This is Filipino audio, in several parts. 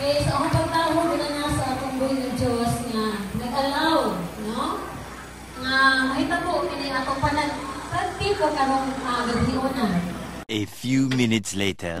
Kaya sa akong pagtawag na na sa akong ng Diyos nga nag-allow, no? Nga mahitabo kini atong panan tipo karong uh, gabionan. A few minutes later.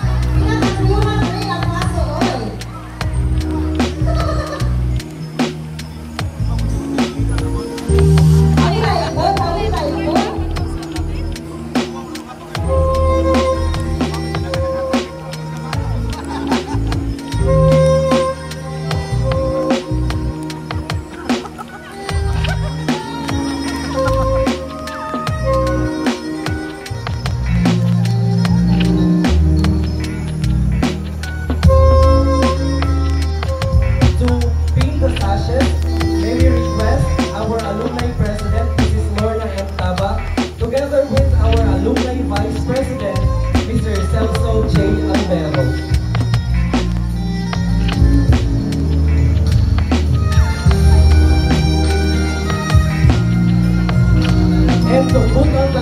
Alumni vice president, Mr. Celso J. Albero. And to put on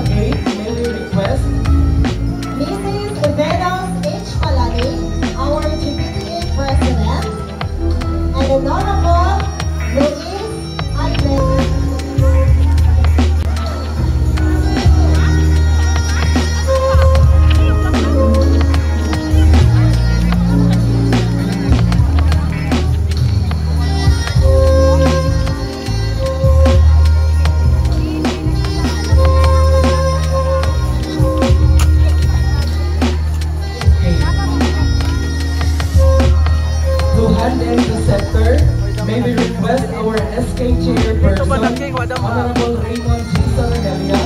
may we request our SK chairperson, Honorable Raymond G. Saragalia,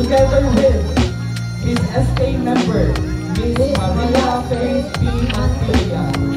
together with his SK member, Ms. Maria Faith P. Montilla.